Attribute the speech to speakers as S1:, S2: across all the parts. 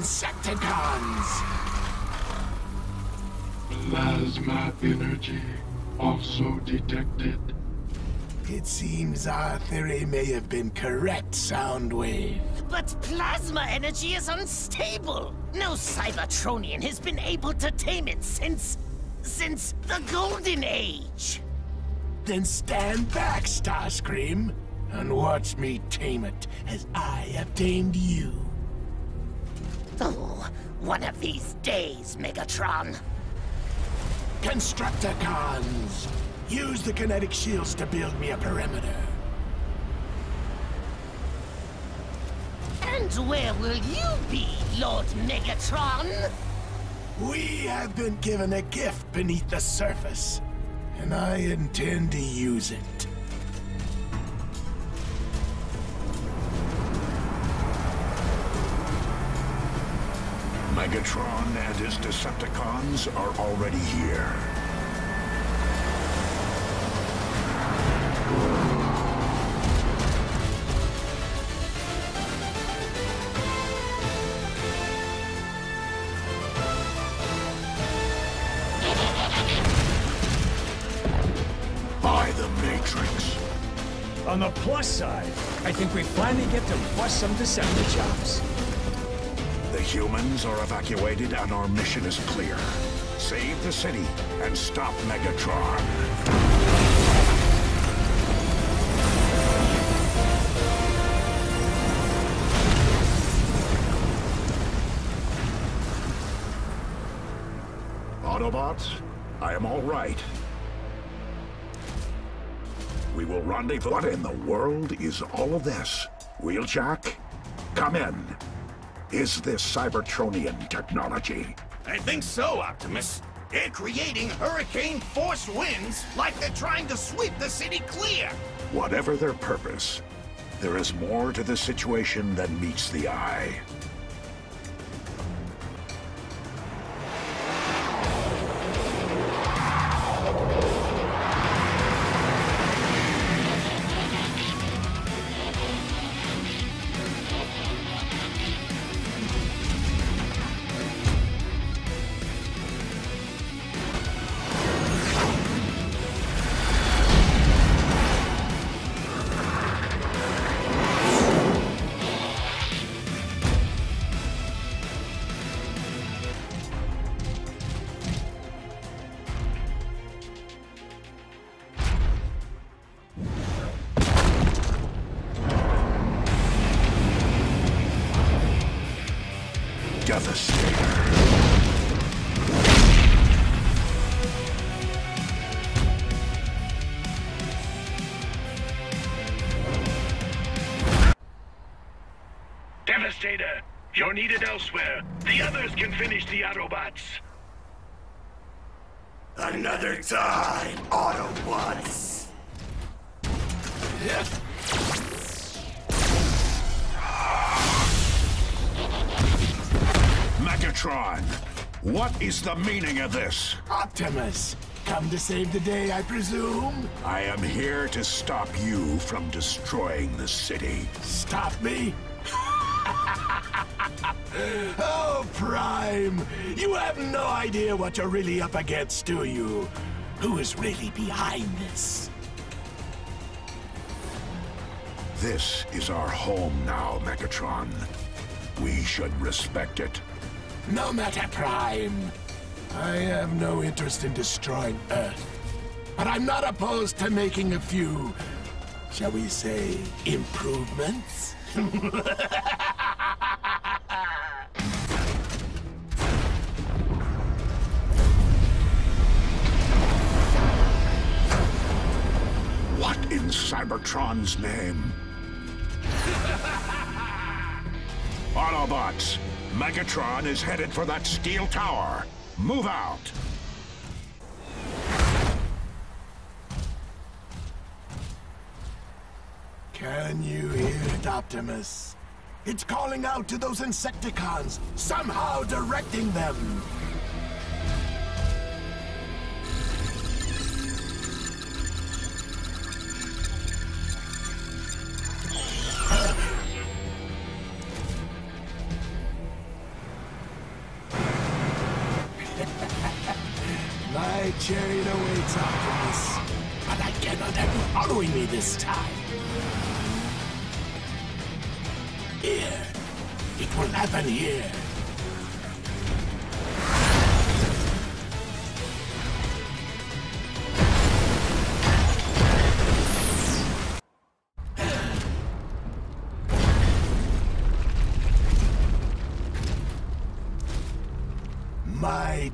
S1: Insecticons!
S2: Plasma energy also detected.
S1: It seems our theory may have been correct, Soundwave.
S3: But plasma energy is unstable. No Cybertronian has been able to tame it since... since the Golden Age.
S1: Then stand back, Starscream, and watch me tame it as I have tamed you.
S3: Oh, one of these days, Megatron.
S1: Constructicons! Use the kinetic shields to build me a perimeter.
S3: And where will you be, Lord Megatron?
S1: We have been given a gift beneath the surface, and I intend to use it.
S4: Megatron and his Decepticons are already here. By the Matrix.
S5: On the plus side, I think we finally get to bust some Decepticons.
S4: The humans are evacuated and our mission is clear. Save the city and stop Megatron. Autobots, I am all right. We will rendezvous. What in the world is all of this? Wheeljack, come in. Is this Cybertronian technology?
S6: I think so, Optimus. They're creating hurricane force winds like they're trying to sweep the city clear.
S4: Whatever their purpose, there is more to the situation than meets the eye. Megatron, what is the meaning of this?
S1: Optimus, come to save the day, I presume?
S4: I am here to stop you from destroying the city.
S1: Stop me? oh, Prime! You have no idea what you're really up against, do you? Who is really behind this?
S4: This is our home now, Megatron. We should respect it.
S1: No matter, Prime. I have no interest in destroying Earth. But I'm not opposed to making a few, shall we say, improvements?
S4: What in Cybertron's name? Autobots, Megatron is headed for that steel tower. Move out!
S1: Can you hear it, Optimus? It's calling out to those Insecticons, somehow directing them.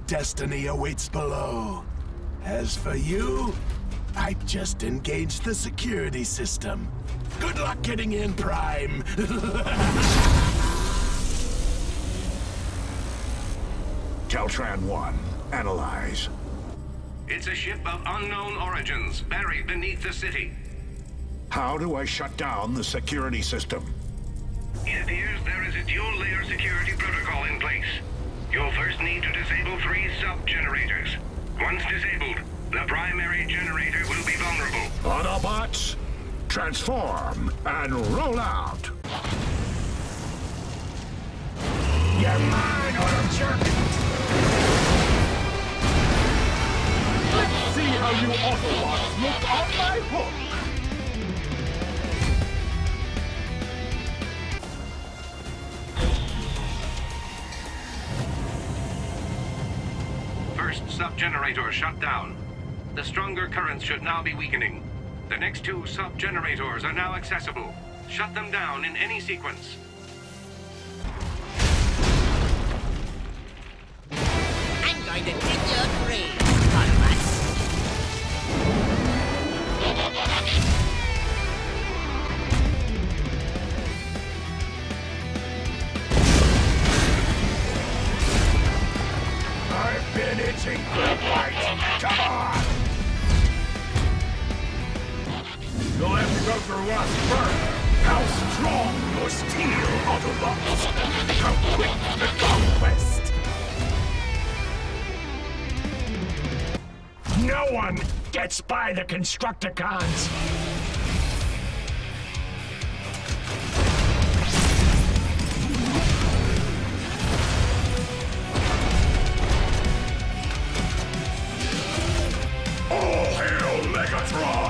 S1: Destiny awaits below. As for you, I've just engaged the security system. Good luck getting in, Prime.
S4: Teletran 1, analyze.
S2: It's a ship of unknown origins, buried beneath the city.
S4: How do I shut down the security system?
S2: It appears there is a dual-layer security protocol in place. You'll first need to disable three sub-generators. Once disabled, the primary generator will be vulnerable.
S4: Autobots, transform and roll out!
S5: You're mine, Auto Jerk!
S7: Let's see how you Autobots look on my hook!
S2: First sub-generator shut down. The stronger currents should now be weakening. The next two sub-generators are now accessible. Shut them down in any sequence.
S3: I'm going to dig your
S7: us first!
S4: How strong your steel, Autobots! How quick the conquest!
S5: No one gets by the Constructicons!
S4: All hail Megatron!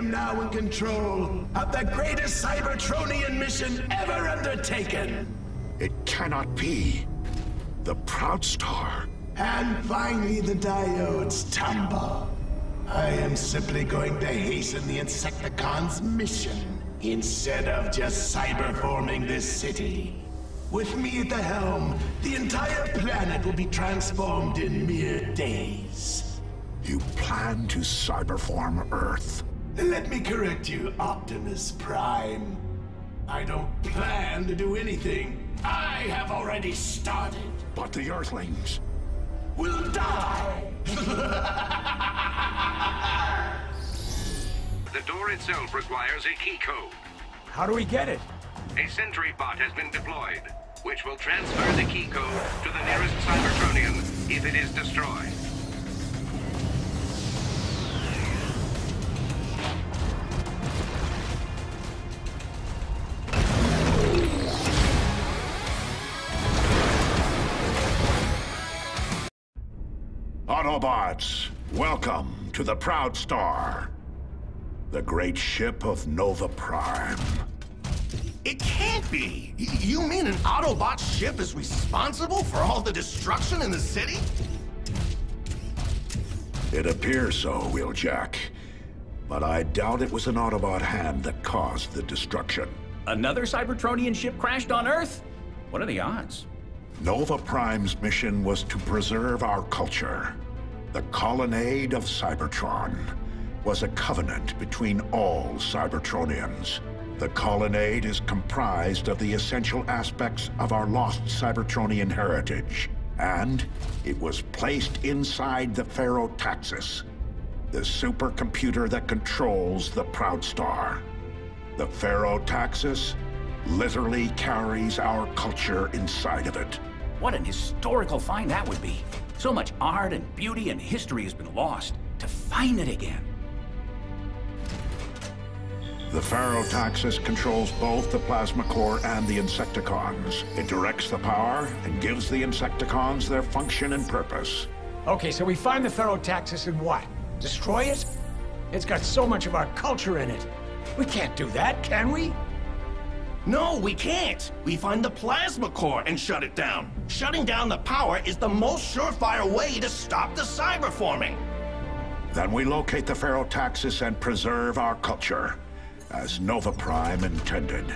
S1: Am now in control of the greatest Cybertronian mission ever undertaken.
S4: It cannot be. The Proud Star.
S1: And finally, the diodes tumble. I am simply going to hasten the Insecticons' mission instead of just cyberforming this city. With me at the helm, the entire planet will be transformed in mere days.
S4: You plan to cyberform Earth.
S1: Let me correct you, Optimus Prime. I don't plan to do anything. I have already started.
S4: But the Earthlings.
S1: Will die.
S2: The door itself requires a key code.
S5: How do we get it?
S2: A sentry bot has been deployed, which will transfer the key code to the nearest Cybertronian if it is destroyed.
S4: Autobots, welcome to the Proud Star. The great ship of Nova Prime.
S6: It can't be! You mean an Autobot ship is responsible for all the destruction in the city?
S4: It appears so, Wheeljack. But I doubt it was an Autobot hand that caused the destruction.
S8: Another Cybertronian ship crashed on Earth? What are the odds?
S4: Nova Prime's mission was to preserve our culture. The Colonnade of Cybertron was a covenant between all Cybertronians. The Colonnade is comprised of the essential aspects of our lost Cybertronian heritage, and it was placed inside the Ferrotaxis, the supercomputer that controls the Proud Star. The Ferrotaxis literally carries our culture inside of it.
S8: What an historical find that would be. So much art and beauty and history has been lost. To find it again.
S4: The Ferrotaxis controls both the Plasma Core and the Insecticons. It directs the power and gives the Insecticons their function and purpose.
S5: Okay, so we find the Ferrotaxis and what? Destroy it? It's got so much of our culture in it. We can't do that, can we?
S6: No, we can't. We find the plasma core and shut it down. Shutting down the power is the most surefire way to stop the cyber forming.
S4: Then we locate the Ferrotaxis and preserve our culture, as Nova Prime intended.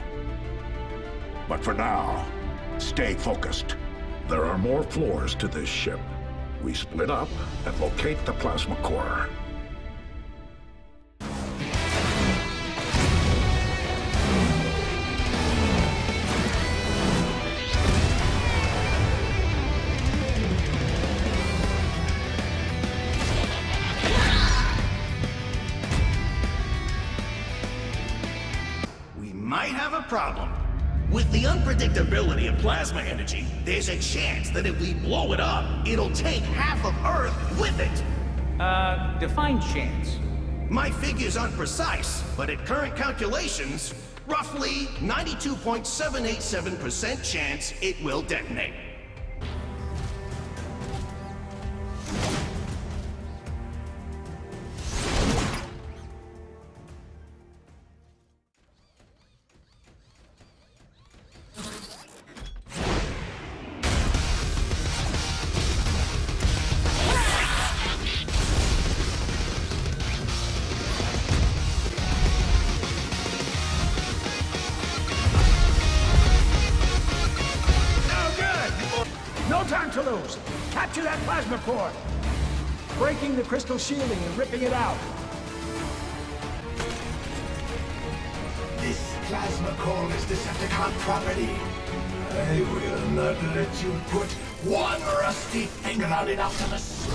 S4: But for now, stay focused. There are more floors to this ship. We split up and locate the plasma core.
S6: Plasma energy, there's a chance that if we blow it up, it'll take half of Earth with it.
S8: Uh, define chance.
S6: My figures aren't precise, but at current calculations, roughly 92.787% chance it will detonate.
S5: Capture that plasma core! Breaking the crystal shielding and ripping it out.
S1: This plasma core is Decepticon property. I will not let you put one rusty finger on it, Optimus.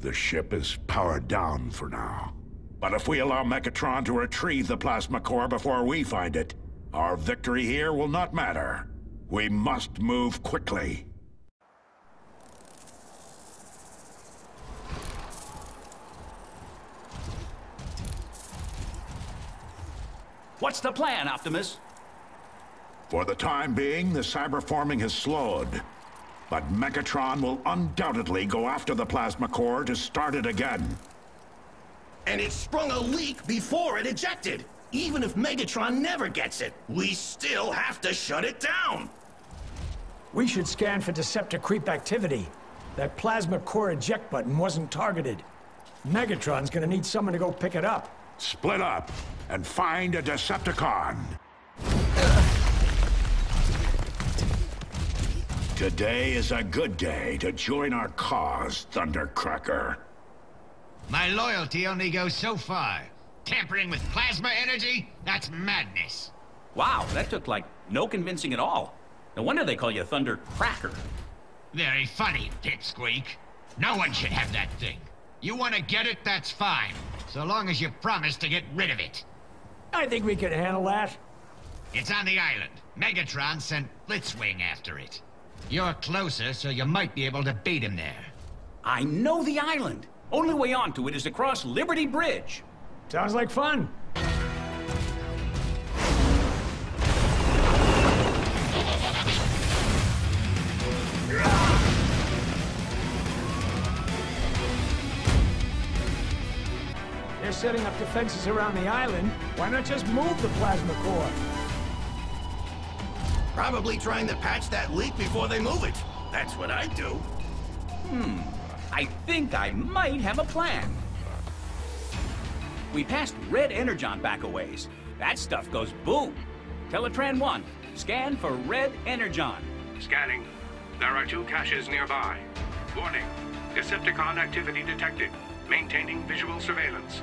S4: The ship is powered down for now. But if we allow Megatron to retrieve the plasma core before we find it, our victory here will not matter. We must move quickly.
S8: What's the plan, Optimus?
S4: For the time being, the cyberforming has slowed. But Megatron will undoubtedly go after the plasma core to start it again.
S6: And it sprung a leak before it ejected. Even if Megatron never gets it, we still have to shut it down.
S5: We should scan for Deceptor creep activity. That plasma core eject button wasn't targeted. Megatron's gonna need someone to go pick it up.
S4: Split up and find a Decepticon. Today is a good day to join our cause, Thundercracker.
S9: My loyalty only goes so far. Tampering with plasma energy? That's madness.
S8: Wow, that took like no convincing at all. No wonder they call you Thunder Cracker.
S9: Very funny, Pipsqueak. No one should have that thing. You want to get it, that's fine. So long as you promise to get rid of it.
S5: I think we can handle that.
S9: It's on the island. Megatron sent Blitzwing after it. You're closer, so you might be able to beat him there.
S8: I know the island. Only way onto it is across Liberty Bridge.
S5: Sounds like fun. Setting up defenses around the island. Why not just move the plasma core?
S6: Probably trying to patch that leak before they move it. That's what I'd do. Hmm.
S8: I think I might have a plan. We passed Red Energon back a ways. That stuff goes boom. Teletran 1, scan for Red Energon.
S2: Scanning. There are two caches nearby. Warning. Decepticon activity detected. Maintaining visual surveillance.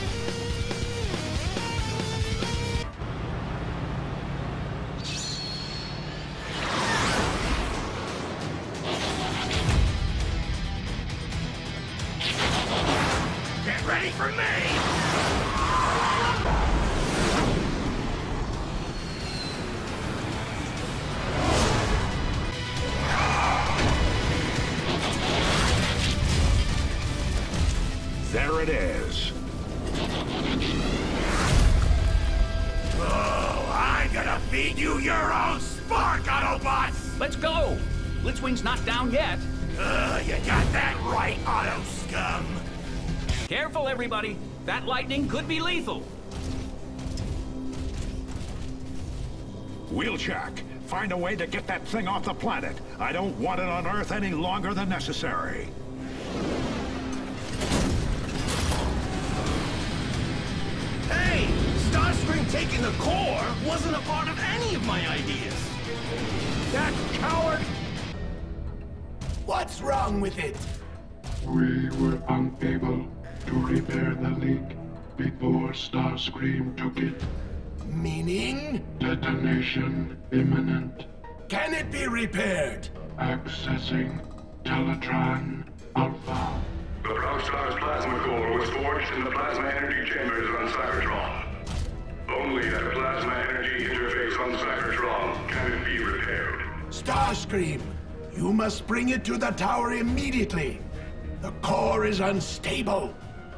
S4: Wheeljack, find a way to get that thing off the planet. I don't want it on Earth any longer than necessary.
S6: Hey! Starscream taking the core wasn't a part of any of my ideas!
S5: That coward!
S1: What's wrong with it?
S10: We were unable to repair the leak before Starscream took it.
S1: Meaning?
S10: Detonation imminent.
S1: Can it be repaired?
S10: Accessing Teletron Alpha.
S2: The Proudstar's plasma core was forged in the plasma energy chambers on Cybertron. Only at a plasma energy interface on Cybertron can it be repaired.
S1: Starscream, you must bring it to the tower immediately. The core is unstable.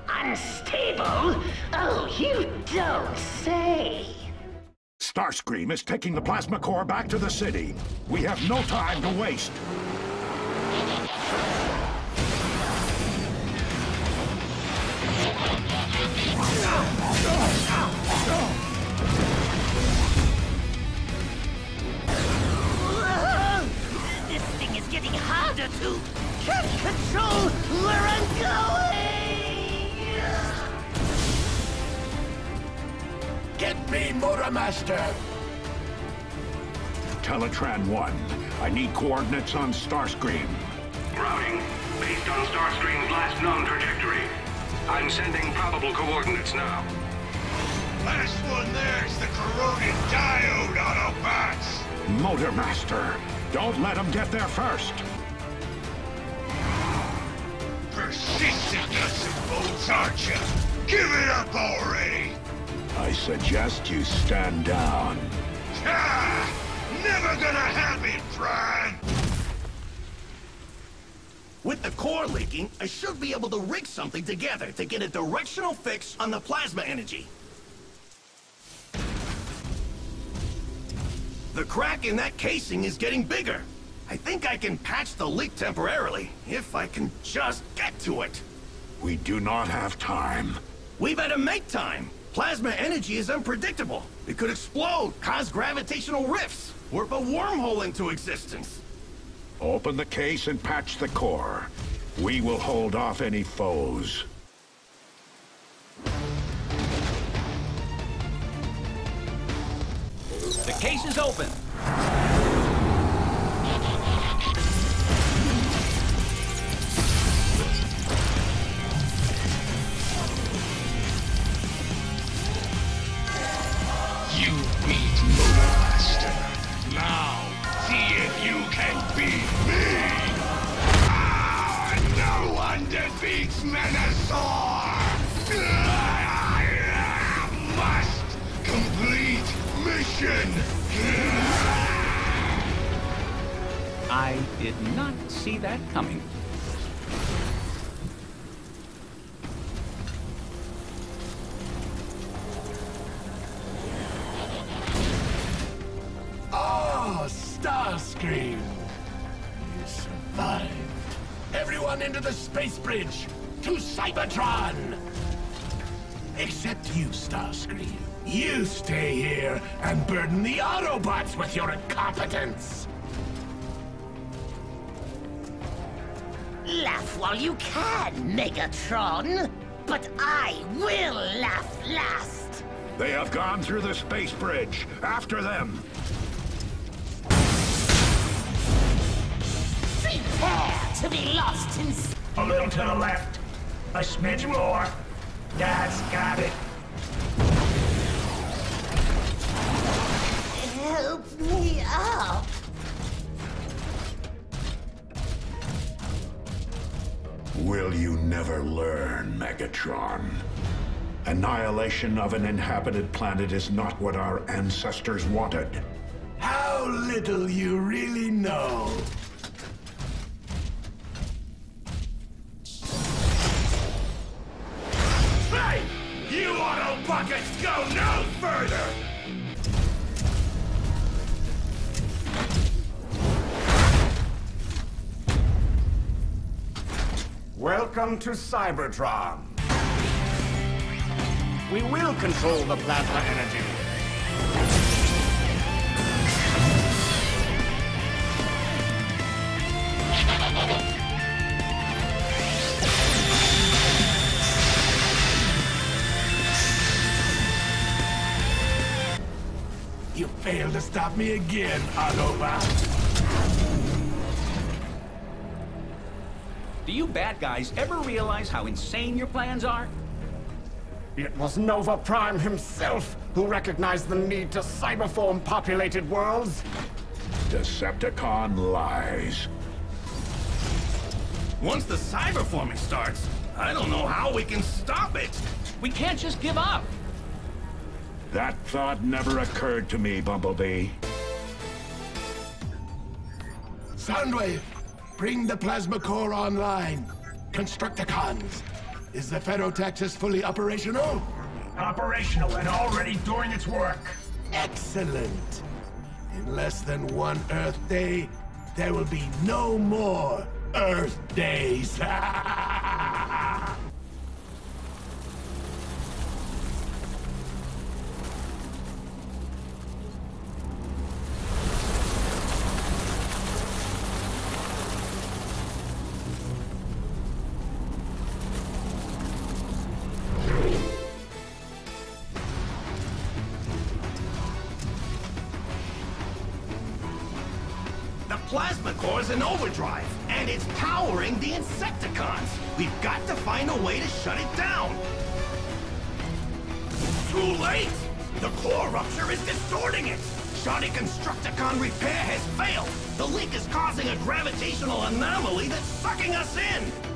S3: Unstable? Oh, you don't say.
S4: Starscream is taking the plasma core back to the city. We have no time to waste.
S3: This thing is getting harder to can't control where I'm going.
S1: Me, Motormaster.
S4: Teletran 1, I need coordinates on Starscream.
S2: Routing, based on Starscream's last known trajectory. I'm sending probable coordinates now.
S6: Last one there's the corroded diode, Autobots!
S4: Motormaster, don't let him get there first.
S6: Persistent nuts and bolts, aren't you? Give it up already!
S4: I suggest you stand down.
S6: Ah! Never gonna happen, Prime! With the core leaking, I should be able to rig something together to get a directional fix on the plasma energy. The crack in that casing is getting bigger. I think I can patch the leak temporarily, if I can just get to it.
S4: We do not have time.
S6: We better make time. Plasma energy is unpredictable. It could explode, cause gravitational rifts, warp a wormhole into existence.
S4: Open the case and patch the core. We will hold off any foes.
S8: The case is open.
S6: Defeats Menasor! Must complete mission!
S8: I did not see that coming.
S1: Bridge. To Cybertron. Except you, Starscream. You stay here and burden the Autobots with your incompetence.
S3: Laugh while you can, Megatron. But I will laugh last.
S4: They have gone through the space bridge. After them.
S3: Prepare to be lost in...
S5: A little to the left. A smidge more. That's got it.
S3: Help me up.
S4: Will you never learn, Megatron? Annihilation of an inhabited planet is not what our ancestors wanted.
S1: How little you really know.
S6: Auto buckets go no further!
S11: Welcome to Cybertron. We will control the plasma energy.
S1: You failed to stop me again, Autobot.
S8: Do you bad guys ever realize how insane your plans are?
S11: It was Nova Prime himself who recognized the need to cyberform populated worlds.
S4: Decepticon lies.
S6: Once the cyberforming starts, I don't know how we can stop it.
S8: We can't just give up.
S4: That thought never occurred to me, Bumblebee.
S1: Soundwave, bring the plasma core online. Constructicons. Is the Ferrotaxis fully operational?
S5: Operational and already doing its work.
S1: Excellent. In less than one Earth day, there will be no more Earth days.
S6: plasma core is in overdrive, and it's powering the Insecticons. We've got to find a way to shut it down. Too late! The core rupture is distorting it! Shoddy Constructicon repair has failed! The leak is causing a gravitational anomaly that's sucking us in!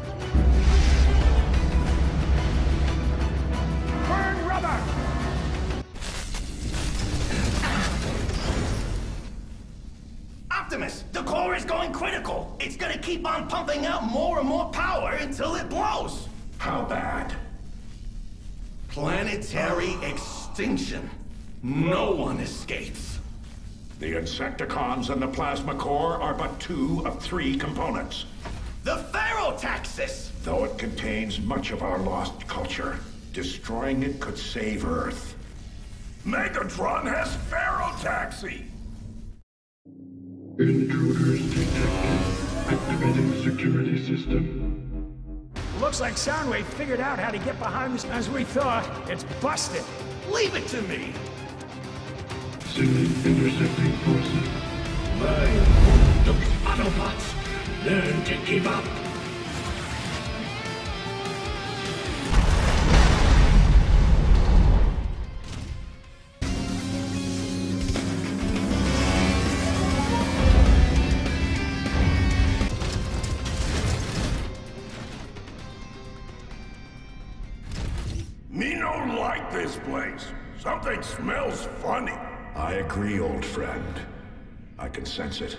S6: No one escapes.
S4: The Insecticons and the Plasma Core are but two of three components.
S6: The Ferrotaxis!
S4: Though it contains much of our lost culture, destroying it could save Earth.
S6: Megatron has Ferrotaxi!
S10: Intruders detected. Activating security system.
S5: Looks like Soundwave figured out how to get behind us as we thought. It's busted.
S6: Leave it to me!
S10: Sending intercepting forces.
S5: Those Autobots learn to give up.
S4: Can sense it.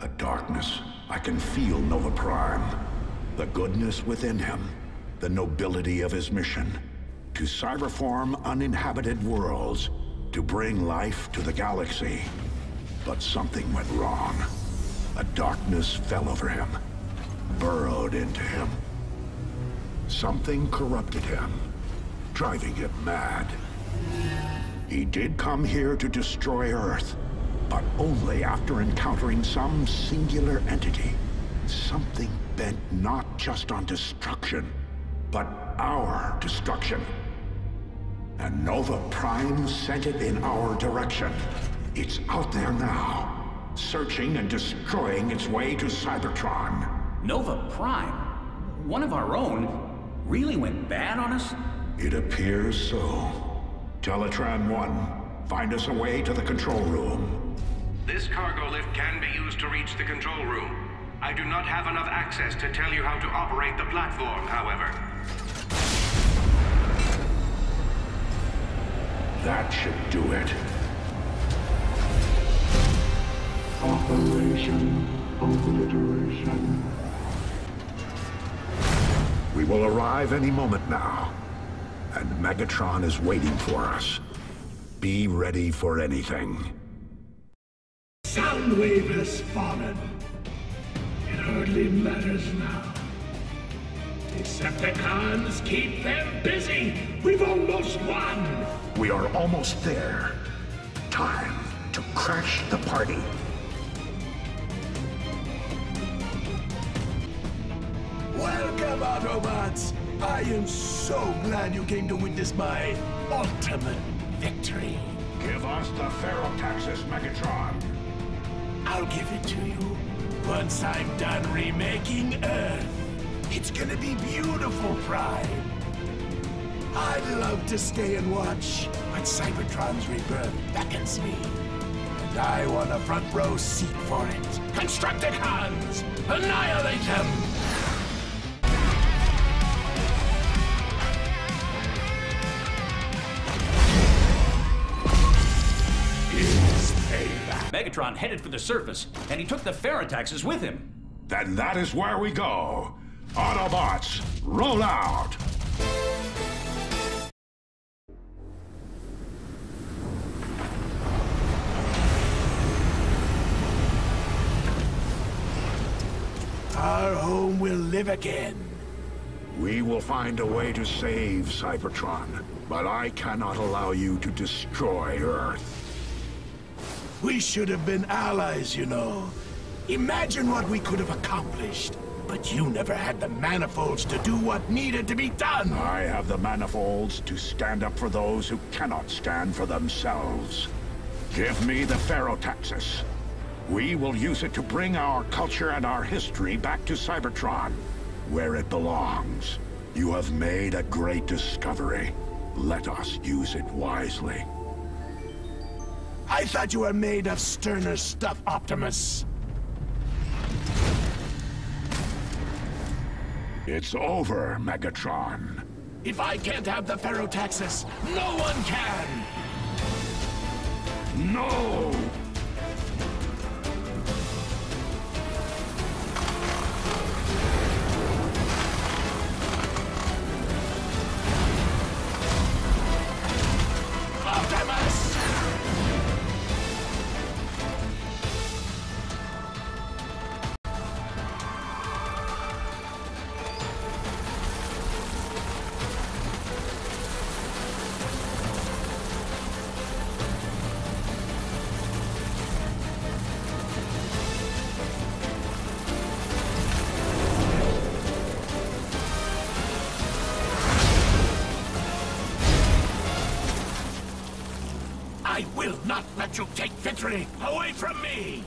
S4: A darkness. I can feel Nova Prime. The goodness within him. The nobility of his mission. To cyberform uninhabited worlds. To bring life to the galaxy. But something went wrong. A darkness fell over him. Burrowed into him. Something corrupted him. Driving him mad. He did come here to destroy Earth, but only after encountering some singular entity. Something bent not just on destruction, but our destruction. And Nova Prime sent it in our direction. It's out there now, searching and destroying its way to Cybertron.
S8: Nova Prime, one of our own, really went bad on us?
S4: It appears so. Teletran 1, find us a way to the control room.
S2: This cargo lift can be used to reach the control room. I do not have enough access to tell you how to operate the platform, however.
S4: That should do it.
S10: Operation Obliteration.
S4: We will arrive any moment now. And Megatron is waiting for us. Be ready for anything.
S1: Soundwave has fallen. It hardly matters now. Decepticons, keep them busy! We've almost won!
S4: We are almost there. Time to crash the party.
S1: Welcome, Autobots! I am so glad you came to witness my ultimate victory.
S4: Give us the Ferrotaxis Megatron.
S1: I'll give it to you. Once I'm done remaking Earth, it's gonna be beautiful, Prime. I'd love to stay and watch, but Cybertron's rebirth beckons me. And I want a front row seat for it. Constructicons! Annihilate them!
S8: Megatron headed for the surface, and he took the Ferrotaxis with him.
S4: Then that is where we go. Autobots, roll out!
S1: Our home will live again.
S4: We will find a way to save Cybertron, but I cannot allow you to destroy Earth.
S1: We should have been allies, you know. Imagine what we could have accomplished. But you never had the manifolds to do what needed to be done.
S4: I have the manifolds to stand up for those who cannot stand for themselves. Give me the Ferrotaxis. We will use it to bring our culture and our history back to Cybertron, where it belongs. You have made a great discovery. Let us use it wisely.
S1: I thought you were made of sterner stuff, Optimus.
S4: It's over, Megatron.
S1: If I can't have the Ferrotaxis, no one can!
S4: No!
S1: Not let you take victory away from me!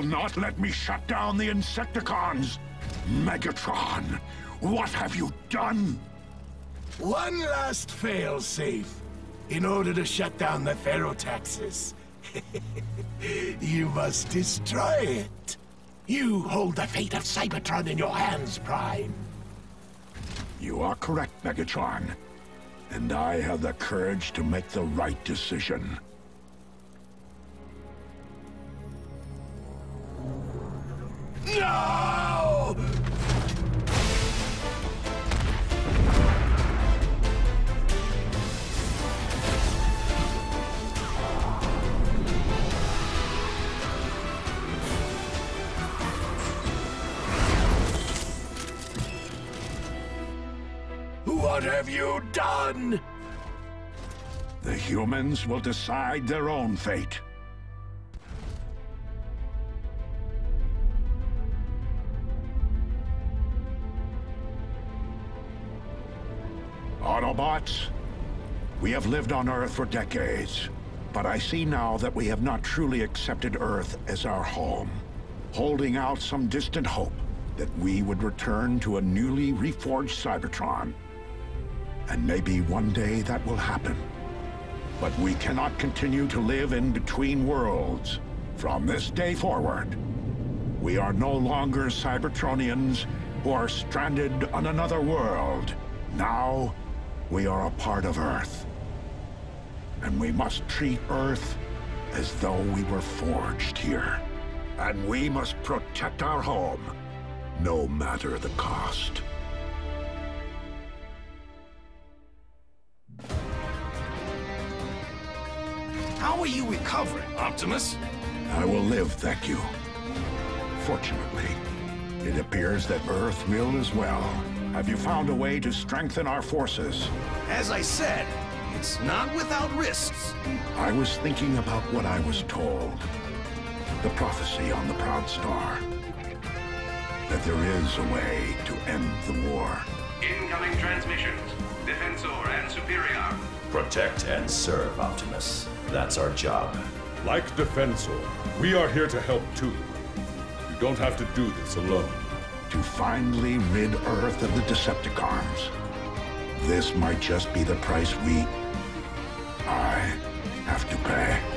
S4: Will not let me shut down the Insecticons! Megatron, what have you done?
S1: One last fail-safe. In order to shut down the Ferrotaxis, you must destroy it. You hold the fate of Cybertron in your hands, Prime.
S4: You are correct, Megatron. And I have the courage to make the right decision.
S1: Done?
S4: The humans will decide their own fate. Autobots, we have lived on Earth for decades, but I see now that we have not truly accepted Earth as our home, holding out some distant hope that we would return to a newly reforged Cybertron. And maybe one day that will happen. But we cannot continue to live in between worlds. From this day forward, we are no longer Cybertronians who are stranded on another world. Now, we are a part of Earth. And we must treat Earth as though we were forged here. And we must protect our home, no matter the cost.
S6: How are you recovering, Optimus?
S4: I will live, thank you. Fortunately, it appears that Earth will as well. Have you found a way to strengthen our forces?
S6: As I said, it's not without risks.
S4: I was thinking about what I was told. The prophecy on the Proud Star. That there is a way to end the war.
S2: Incoming transmissions. Defensor and Superion.
S12: Protect and serve, Optimus. That's our job.
S7: Like Defensor, we are here to help too. You don't have to do this alone.
S4: To finally rid Earth of the Decepticons. This might just be the price we... I have to pay.